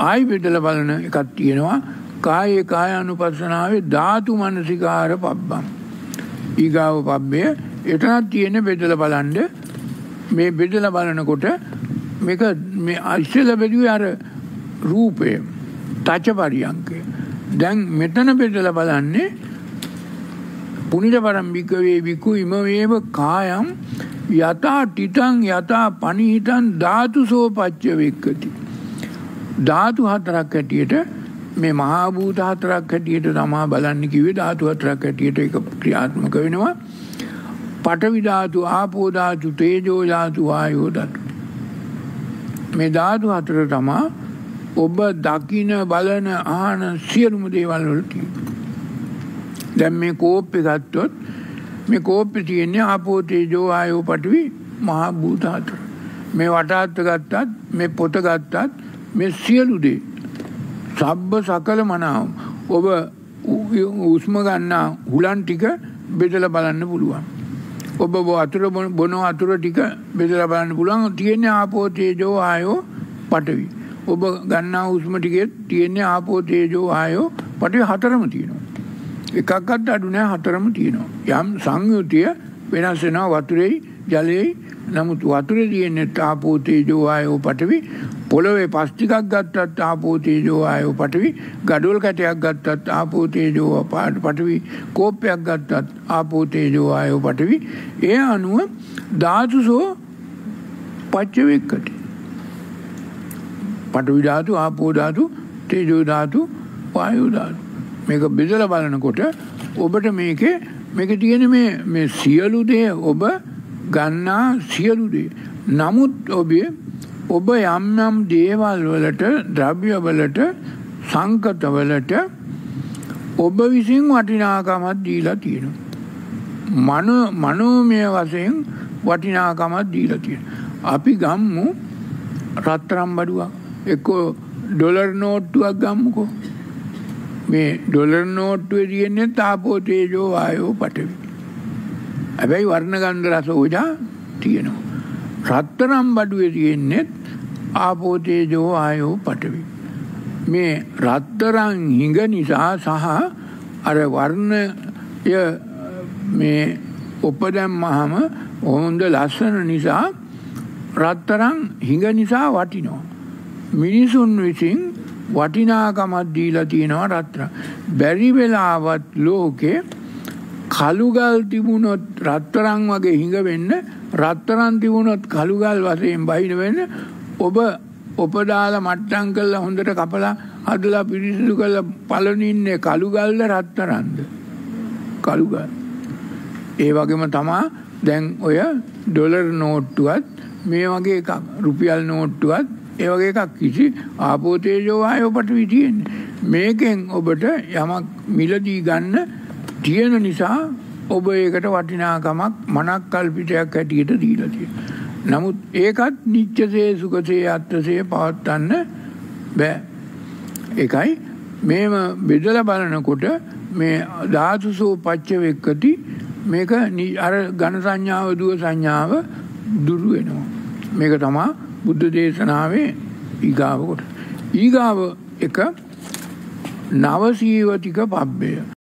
ආයි බෙදලා බලන එකක් තියෙනවා. කායේ කාය අනුපස්සනාවේ ධාතු මනසිකාර පබ්බම්. ඊගාව පබ්බය එතනක් තියෙන බෙදලා බලන්න. මේ බෙදලා බලනකොට මේක මේ ඉස්සෙල්ලා බෙදුවේ අර රූපය තච පරියංකය දැන් මෙතන බෙදලා බලන්නේ පුනිත පරම්භිකවේ විකු ඉමවේව කායම් යතා ටිතං යතා පනිහිතන් ධාතුසෝ පච්ච වෙක්කති. ධාතු හතරක් හැටියට මේ මහාභූත හතරක් හැටියට තමා බලන්න කිව්වේ ධාතු හතරක් හැටියට ඒක ක්‍රියාත්මක වෙනවා. පඨවි ධාතු, ආපෝ ධාතු, තේජෝ ධාතු, වායෝ ධාතු. මේ ධාතු හතර තමා ඔබ දකින බලන ආහන සියලුම දේවල් වල තියෙනවා. දැන් මේ කෝප්පේ ගත්තොත් මේ කෝප්පේ තියෙන්නේ ආපෝ තේජෝ ආයෝ පඨවි මහා භූත හතර. මේ වටාත්ත ගත්තත් මේ පොත ගත්තත් මේ සියලු දේ සබ්බ සකල මනාව ඔබ උස්ම ගන්නා හුලන් ටික බෙදලා බලන්න පුළුවන්. ඔබ වතුර බොන වතුර ටික බෙදලා බලන්න පුළුවන් තියෙන්නේ ආපෝ තේජෝ ආයෝ පඨවි. ඔබ ගන්නා උස්ම ටිකේ තියෙන්නේ ආපෝ තේජෝ ආයෝ පඨවි හතරම තියෙනවා. එකක්වත් අඩු නෑ හතරම තියෙනවා. යම් සංයුතිය වෙනස් වෙනවා වතුරේ ජලයේ නමුත් වතුරේ තියෙන්නේ ආපෝ තේජෝ ආයෝ පඨවි පොළවේ පස් ටිකක් ගත්තත් ආපෝ තේජෝ ආයෝ පඨවි ගඩොල් කැටයක් ගත්තත් ආපෝ තේජෝ පඨවි කෝප්පයක් ගත්තත් ආපෝ තේජෝ ආයෝ පඨවි. ඒ අනුව ධාතුසෝ පච්චවෙක්කති පඨවි ධාතු ආපෝ ධාතු තේජෝ ධාතු වායෝ ධාතු. මේක බෙදලා බලනකොට ඔබට මේකේ මේක තියෙන මේ මේ සියලු දේ ඔබ ගන්නා සියලු දේ. නමුත් ඔබේ ඔබ යම් යම් දේවල් වලට ද්‍රව්‍ය වලට සංකත වලට ඔබ විසින් වටිනාකමක් දීලා තියෙනවා. මනෝ මනෝමය වශයෙන් වටිනාකමක් දීලා තියෙනවා. අපි ගම්මු රත්තරම් බඩුවක් එක්ක ඩොලර් නෝට්ටුවක් ගම්මුකෝ. මේ ඩොලර් නෝට්ටුවේ තියෙන්නේ තාපෝ තේජෝ වායෝ පඨවි. හැබැයි වර්ණ ගන්ධ රස ඕජා තියෙනවා. රත්තරම් බඩුවේ තියෙන්නේ ආපෝ තේජෝ ආයෝ පඨවි. මේ රත්තරන් හිඟ නිසා සහ අර වර්ණය මේ උපදැම්මහම හොඳ ලස්සන නිසා රත්තරන් හිඟ නිසා වටිනවා. මිනිසුන් විසින් වටිනාකමක් දීලා තියෙනවා රත්තරන්. බැරි වෙලාවත් ලෝකේ කළුගල් තිබුණොත් රත්තරන් වගේ හිඟ වෙන්න රත්තරන් තිබුණොත් කළුගල් වශයෙන් බහින වෙන්න ඔබ ඔපදාලා මට්ටම් කරලා හොඳට කපලා හදලා පිරිසිදු කරලා පළනින්නේ කළුගල්ද රත්තරන්ද කළුගල් ඒ වගේම තමා දැන් ඔය ඩොලර් නෝට්ටුවත් මේ වගේ එකක් රුපියල් නෝට්ටුවත් ඒ වගේ එකක් කිසි ආපෝ තේජෝ වායෝ පඨවි තියෙන්නේ. මේකෙන් ඔබට යමක් මිලදී ගන්න තියෙන නිසා ඔබ ඒකට වටිනාකමක් මනක් කල්පිතයක් හැටියට දීලා තියෙනවා. නමුත් ඒකත් නිච්චසේ සුඛසේ අත්සේ පවත්වන්න බෑ. ඒකයි මේම බෙදලා බලනකොට මේ ධාතුසෝ පච්ච වෙක්කති මේක අර ඝන සංඥාව දුව සංඥාව දුරු වෙනවා. මේක තමයි බුද්ධ දේශනාවේ ඊගාව කොට. ඊගාව එක නවසීවතික පබ්බය.